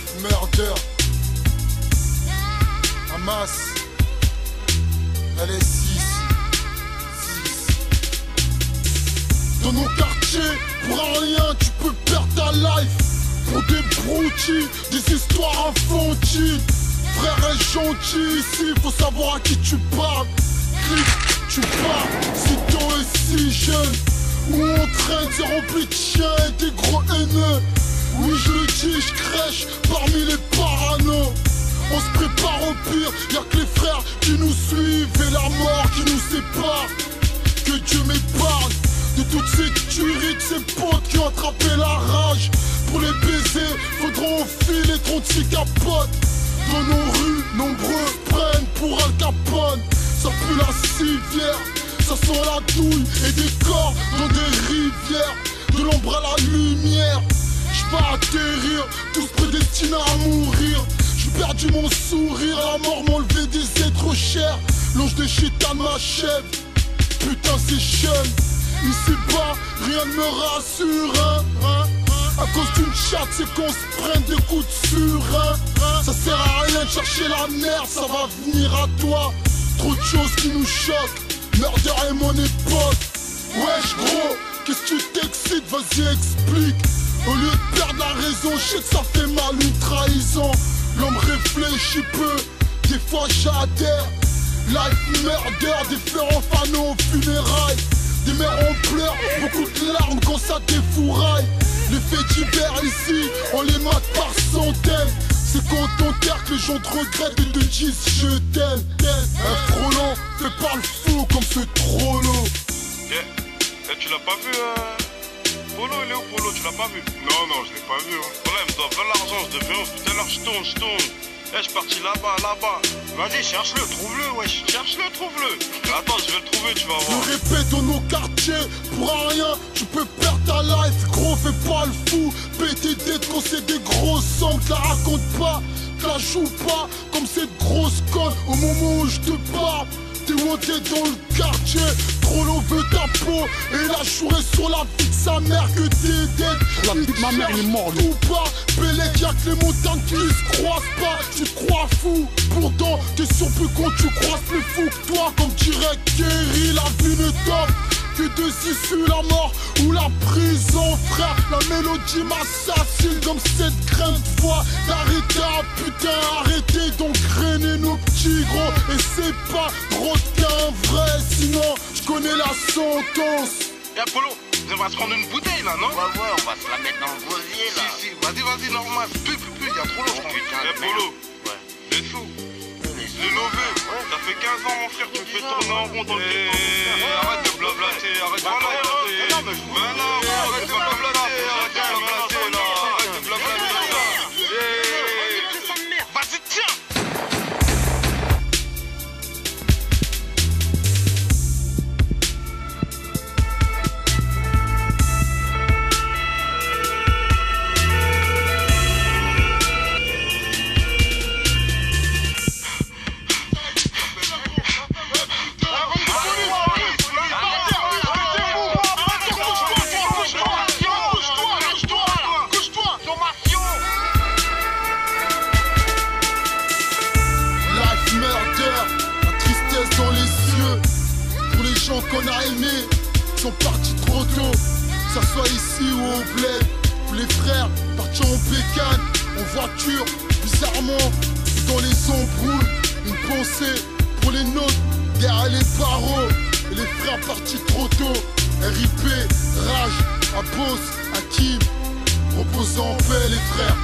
Black Murder. Hamas. Elle est 6. Dans nos quartiers, pour rien, tu peux perdre ta life. Pour des broutilles, des histoires infantiles. Frère est gentil ici, faut savoir à qui tu parles. Clique, tu parles, si ton est si jeune. Où on traîne, c'est rempli de chiens et des parmi les paranos. On se prépare au pire, y'a que les frères qui nous suivent et la mort qui nous sépare. Que Dieu m'épargne de toutes ces tueries de ces potes qui ont attrapé la rage. Pour les baiser, faudront filer 36 capotes. Dans nos rues, nombreux prennent pour Al Capone. Ça pue la civière, ça sent la douille et des corps dans des rivières. De l'ombre à la lumière, vais atterrir, tous prédestinés à mourir. J'ai perdu mon sourire, la mort m'a enlevé des êtres chers. L'ange des chétans m'achève, putain c'est jeune. Ici bas, rien ne me rassure. hein, hein, hein. À cause d'une chatte, c'est qu'on se prenne des coups de surin. Ça sert à rien de chercher la merde, ça va venir à toi. Trop de choses qui nous choquent. Murder est mon époque. Wesh gros, qu'est-ce que tu t'excites? Vas-y explique. Au lieu de perdre la raison, je sais que ça fait mal une trahison. L'homme réfléchit peu, des fois j'adhère. Life murder, des ferrants fanaux aux funérailles. Des mères en pleurs, beaucoup de larmes quand ça défouraille. Les faits divers ici, on les mate par centaines. C'est quand on terre que les gens te regrettent et te disent je t'aime. Un frelon fait pas le fou comme ce trollo. Eh, tu l'as pas vu, euh... Polo, il est où Polo Tu l'as pas vu Non, non, je l'ai pas vu. Hein. Voilà, il me doit de l'argent, je devais tout à l'heure, je tourne, je tourne. Eh, je suis parti là-bas, là-bas. Vas-y, cherche-le, trouve-le, wesh. Cherche-le, trouve-le. Attends, je vais le trouver, tu vas Je voir. répète dans nos quartiers, pour un rien, tu peux perdre ta life, gros, fais pas le fou. Péter tête quand c'est des grosses sommes, la raconte pas, la joue pas, comme cette grosse conne au moment où je te parle. T'es monté dans le quartier, l'eau veut ta peau, et la jouerait sur la vie de sa mère que t'es dead. La vie de ma mère, il est mort. Ou pas, Bélec, y'a que les montagnes qui se croisent pas, tu crois fou. Pourtant, t'es sur plus con, tu croises plus fou que toi, comme dirait Kerry, la vie ne top que deux issues, la mort ou la prison, frère. La mélodie m'assassine comme cette crème de foi. D'arrêter, putain, arrêtez d'engrainer nos petits gros. Et c'est pas gros qu'un vrai, sinon je connais la sentence. Eh, Polo, on va se prendre une bouteille, là, non? Ouais, ouais, on va se la mettre dans le gosier là. Si, si, vas-y, vas-y, normal. Pu, pu, pu, y'a trop longtemps. putain Eh, de Polo, Ouais. les sous. Les Les lovés, ça fait 15 ans mon frère, tu me fais tourner en rond dans le Mano qu'on a aimés, sont partis trop tôt. Ça soit ici ou au bled. Les frères partis en bécane, en voiture, bizarrement, dans les embrouilles. Une pensée pour les nôtres, derrière les barreaux. Et les frères partis trop tôt. RIP, Rage, Abos, Hakim. Reposant en paix les frères.